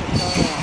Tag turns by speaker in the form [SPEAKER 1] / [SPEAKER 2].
[SPEAKER 1] Good time.